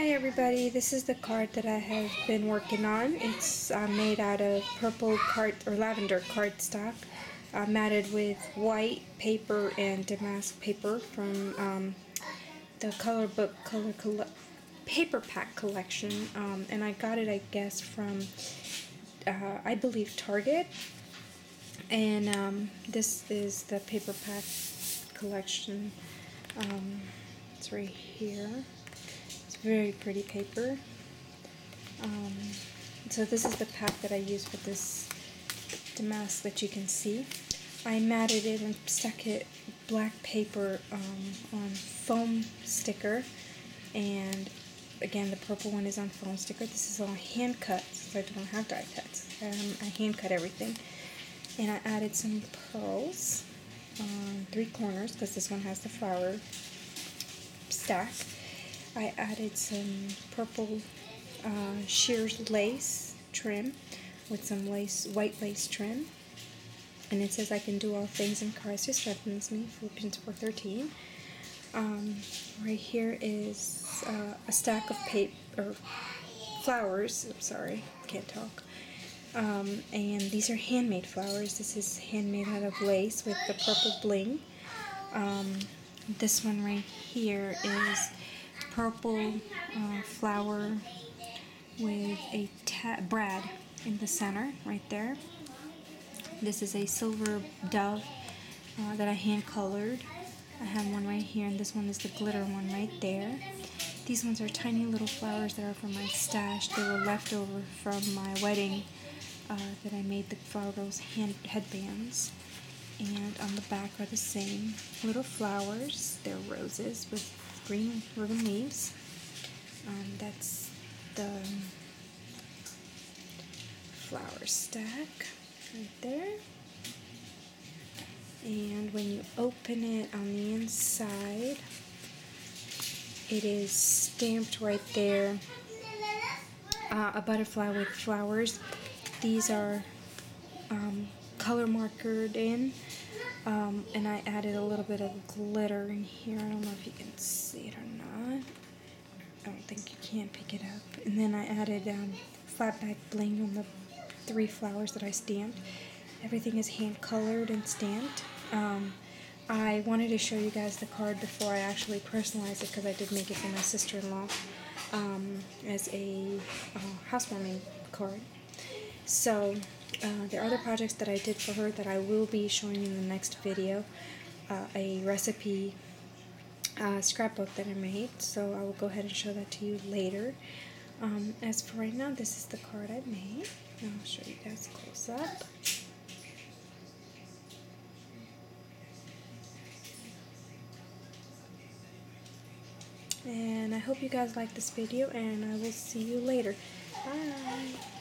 Hi everybody, this is the card that I have been working on. It's uh, made out of purple card or lavender cardstock, uh, matted with white paper and damask paper from um, the Colorbok Color Paper Pack collection, um, and I got it, I guess, from uh, I believe Target. And um, this is the paper pack collection. Um, it's right here very pretty paper. Um, so this is the pack that I use for this damask that you can see. I matted it and stuck it black paper um, on foam sticker and again the purple one is on foam sticker. This is all hand cut since I don't have die cuts. Um, I hand cut everything and I added some pearls on three corners because this one has the flower stack I added some purple uh, lace trim with some lace, white lace trim. And it says I can do all things in Christ who strengthens me, Philippians 4.13. Um, right here is uh, a stack of paper, flowers, I'm sorry, can't talk. Um, and these are handmade flowers. This is handmade out of lace with the purple bling. Um, this one right here is purple uh, flower with a brad in the center right there. This is a silver dove uh, that I hand colored. I have one right here and this one is the glitter one right there. These ones are tiny little flowers that are from my stash. They were left over from my wedding uh, that I made the flower hand headbands. And on the back are the same little flowers. They're roses with green ribbon leaves. Um, that's the flower stack right there. And when you open it on the inside, it is stamped right there. Uh, a butterfly with flowers. These are um, color markered in and I added a little bit of glitter in here. I don't know if you can see it or not. I don't think you can pick it up. And then I added um, flat back bling on the three flowers that I stamped. Everything is hand colored and stamped. Um, I wanted to show you guys the card before I actually personalized it because I did make it for my sister-in-law um, as a uh, housewarming card. So uh, there are other projects that I did for her that I will be showing in the next video. Uh, a recipe uh, scrapbook that I made, so I will go ahead and show that to you later. Um, as for right now, this is the card I made. I'll show you guys close up. And I hope you guys like this video, and I will see you later. Bye!